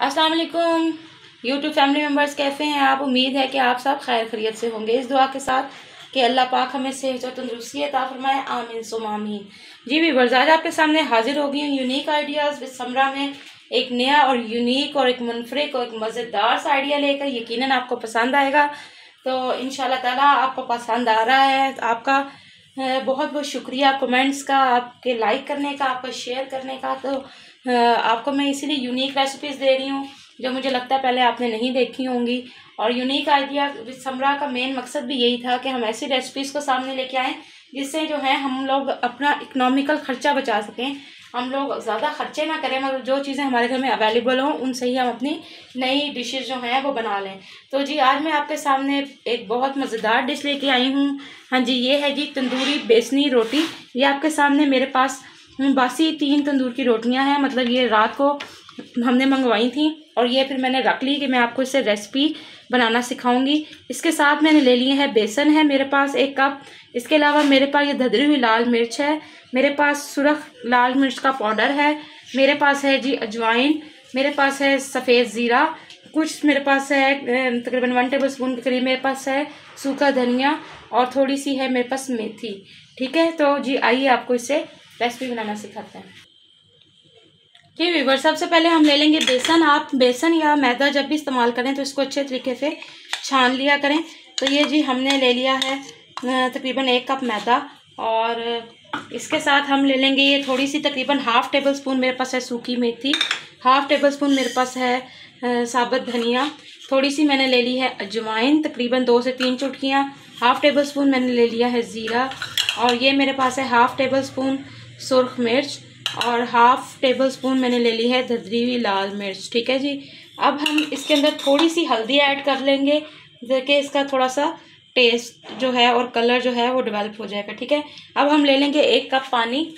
अस्सलाम वालेकुम YouTube family members कैसे हैं? आप उम्मीद है कि आप सब खैर खरीत से होंगे। इस दुआ के साथ कि अल्लाह पाक हमें सेहत और तंदरुस्ती अता फरमाए। आमीन, सुम आमीन। जी भी आज आपके सामने हाजिर हो गई हूँ यूनिक आइडियाज़ विद समरा में। एक नया और यूनिक और एक मुनफरक और एक मज़ेदार सा आइडिया लेकर यकीनन आपको पसंद आएगा। तो इन ताला आपको पसंद आ रहा है। आपका बहुत बहुत शुक्रिया कमेंट्स का, आपके लाइक करने का, आपका शेयर करने का। तो आपको मैं इसीलिए यूनिक रेसिपीज़ दे रही हूँ, जो मुझे लगता है पहले आपने नहीं देखी होंगी। और यूनिक आइडिया समरा का मेन मकसद भी यही था कि हम ऐसी रेसिपीज़ को सामने लेके आएँ, जिससे जो है हम लोग अपना इकनॉमिकल ख़र्चा बचा सकें। हम लोग ज़्यादा खर्चे ना करें, मगर जो चीज़ें हमारे घर में अवेलेबल हों, उनसे ही हम अपनी नई डिशेज़ जो हैं, वो बना लें। तो जी, आज मैं आपके सामने एक बहुत मज़ेदार डिश लेके आई हूँ। हाँ जी, ये है जी तंदूरी बेसनी रोटी। ये आपके सामने मेरे पास बासी तीन तंदूर की रोटियाँ हैं मतलब ये रात को हमने मंगवाई थी और ये फिर मैंने रख ली कि मैं आपको इससे रेसिपी बनाना सिखाऊँगी। इसके साथ मैंने ले लिए हैं बेसन है मेरे पास एक कप। इसके अलावा मेरे पास ये धदरी हुई लाल मिर्च है, मेरे पास सुरख लाल मिर्च का पाउडर है, मेरे पास है जी अजवाइन, मेरे पास है सफ़ेद ज़ीरा, कुछ मेरे पास है तकरीबन वन टेबल स्पून के करीब मेरे पास है सूखा धनिया और थोड़ी सी है मेरे पास मेथी। ठीक है? तो जी आइए आपको इससे रेसिपी बनाना सिखाते हैं। जी वीवर सबसे पहले हम ले लेंगे बेसन। आप बेसन या मैदा जब भी इस्तेमाल करें तो इसको अच्छे तरीके से छान लिया करें। तो ये जी हमने ले लिया है तकरीबन एक कप मैदा। और इसके साथ हम ले लेंगे ये थोड़ी सी तकरीबन हाफ़ टेबल स्पून मेरे पास है सूखी मेथी। हाफ़ टेबल स्पून मेरे पास है साबुत धनिया। थोड़ी सी मैंने ले ली है अजवाइन, तकरीबन दो से तीन चुटकियाँ। हाफ़ टेबल स्पून मैंने ले लिया है ज़ीरा। और ये मेरे पास है हाफ़ टेबल स्पून सुरख मिर्च और हाफ़ टेबल स्पून मैंने ले ली है धदरी हुई लाल मिर्च, ठीक है जी? अब हम इसके अंदर थोड़ी सी हल्दी ऐड कर लेंगे देखिए इसका थोड़ा सा टेस्ट जो है और कलर जो है वो डेवलप हो जाएगा, ठीक है? अब हम ले लेंगे एक कप पानी।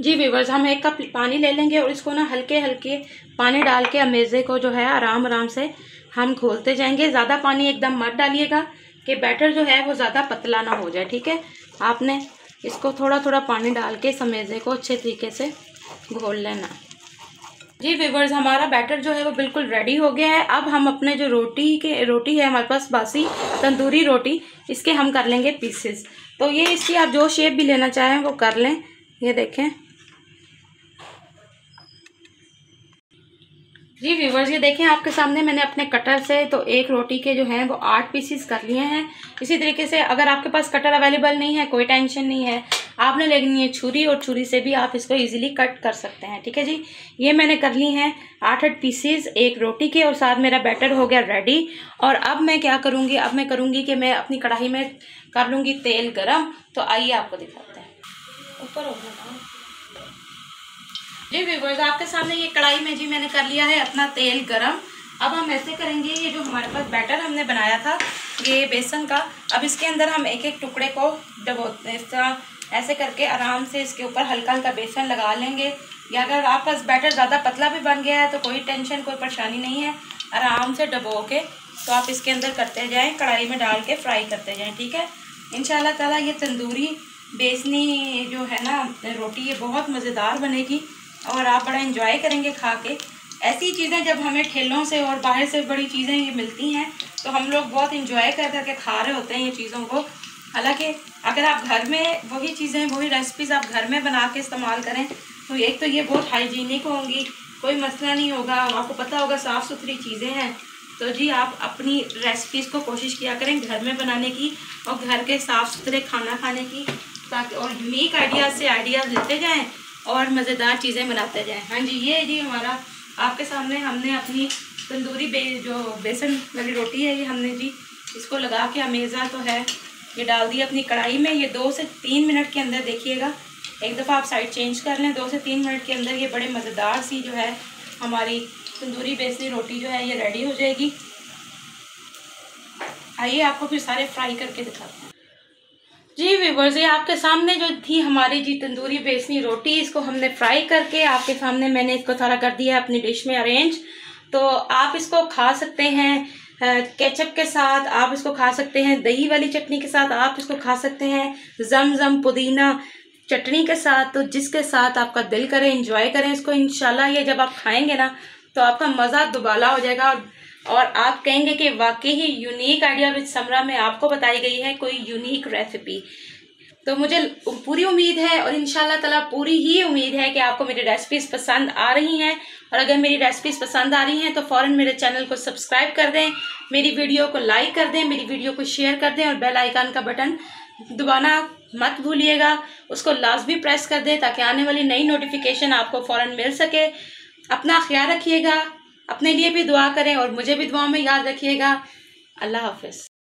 जी वीवर्स हम एक कप पानी ले लेंगे और इसको ना हल्के हल्के पानी डाल के अमेज़े को जो है आराम आराम से हम घोलते जाएँगे। ज़्यादा पानी एकदम मत डालिएगा, कि बैटर जो है वो ज़्यादा पतला ना हो जाए, ठीक है? आपने इसको थोड़ा थोड़ा पानी डाल के समेजे को अच्छे तरीके से घोल लेना। जी वीवर्स हमारा बैटर जो है वो बिल्कुल रेडी हो गया है। अब हम अपने जो रोटी के, रोटी है हमारे पास, बासी, तंदूरी रोटी, इसके हम कर लेंगे पीसेस तो ये इसकी आप जो शेप भी लेना चाहें वो कर लें। ये देखें। जी व्यूवर्स ये देखें, आपके सामने मैंने अपने कटर से तो एक रोटी के जो हैं, वो आठ पीसीस कर लिए हैं। इसी तरीके से अगर आपके पास कटर अवेलेबल नहीं है, कोई टेंशन नहीं है, आपने लेनी है छुरी और छुरी से भी आप इसको इजीली कट कर सकते हैं, ठीक है जी? ये मैंने कर ली हैं आठ आठ पीसीस एक रोटी के और साथ मेरा बैटर हो गया रेडी और अब मैं क्या करूँगी, अब मैं करूँगी कि मैं अपनी कढ़ाई में कर लूँगी तेल गर्म। तो आइए आपको दिखाते हैं। ऊपर हो गया जी व्यूवर्स आपके सामने ये कढ़ाई में जी मैंने कर लिया है अपना तेल गरम। अब हम ऐसे करेंगे, ये जो हमारे पास बैटर हमने बनाया था, ये बेसन का, अब इसके अंदर हम एक एक टुकड़े को डबो, ऐसे करके आराम से इसके ऊपर हल्का हल्का बेसन लगा लेंगे। या अगर आप पास बैटर ज़्यादा पतला भी बन गया है तो कोई टेंशन कोई परेशानी नहीं है। आराम से डबो के तो आप इसके अंदर करते जाएँ, कढ़ाई में डाल के फ्राई करते जाएँ, ठीक है? इन ताला ये तंदूरी बेसनी जो है ना, रोटी, ये बहुत मज़ेदार बनेगी। और आप बड़ा इंजॉय करेंगे खा के ऐसी चीज़ें जब हमें ठेलों से और बाहर से बड़ी चीज़ें ये मिलती हैं तो हम लोग बहुत इंजॉय कर करके खा रहे होते हैं ये चीज़ों को। हालाँकि अगर आप घर में वही चीज़ें, वही रेसिपीज़ आप घर में बना के इस्तेमाल करें तो एक तो ये बहुत हाइजीनिक होंगी, कोई मसला नहीं होगा, आपको पता होगा साफ़ सुथरी चीज़ें हैं। तो जी आप अपनी रेसिपीज़ को कोशिश किया करें घर में बनाने की और घर के साफ़ सुथरे खाना खाने की, ताकि और यूनिक आइडियाज़ से आइडियाज़ लेते जाएँ और मज़ेदार चीज़ें बनाते जाएँ। हाँ जी, ये जी हमारा, आपके सामने हमने अपनी तंदूरी बे, जो बेसन वाली रोटी है, ये हमने जी, इसको लगा के अमेज़ा तो है, ये डाल दिया अपनी कढ़ाई में। ये दो से तीन मिनट के अंदर देखिएगा, एक दफ़ा आप साइड चेंज कर लें, दो से तीन मिनट के अंदर ये बड़े मज़ेदार सी जो है, हमारी तंदूरी बेसनी रोटी जो है, ये रेडी हो जाएगी। आइए आपको फिर सारे फ्राई करके दिखाते हैं। जी वीवर्स ये आपके सामने जो थी हमारी जी तंदूरी बेसनी रोटी, इसको हमने फ्राई करके आपके सामने मैंने इसको सारा कर दिया है अपनी डिश में अरेंज तो आप इसको खा सकते हैं केचप के साथ, आप इसको खा सकते हैं, दही वाली चटनी के साथ आप इसको खा सकते हैं जम जम पुदीना चटनी के साथ तो जिसके साथ आपका दिल करे इंजॉय करें इसको, इंशाल्लाह ये जब आप खाएँगे ना तो आपका मज़ा दुबाला हो जाएगा और और आप कहेंगे कि वाकई ही यूनिक आइडिया विद समरा में आपको बताई गई है कोई यूनिक रेसिपी तो मुझे पूरी उम्मीद है और इन ताला पूरी ही उम्मीद है कि आपको मेरी रेसिपीज़ पसंद आ रही हैं। और अगर मेरी रेसिपीज़ पसंद आ रही हैं तो फ़ौरन मेरे चैनल को सब्सक्राइब कर दें, मेरी वीडियो को लाइक कर दें, मेरी वीडियो को शेयर कर दें और बेल आइकन का बटन दबाना मत भूलिएगा। उसको लाजमी प्रेस कर दें ताकि आने वाली नई नोटिफिकेशन आपको फ़ौर मिल सके। अपना ख्याल रखिएगा। अपने लिए भी दुआ करें और मुझे भी दुआ में याद रखिएगा। अल्लाह हाफिज़।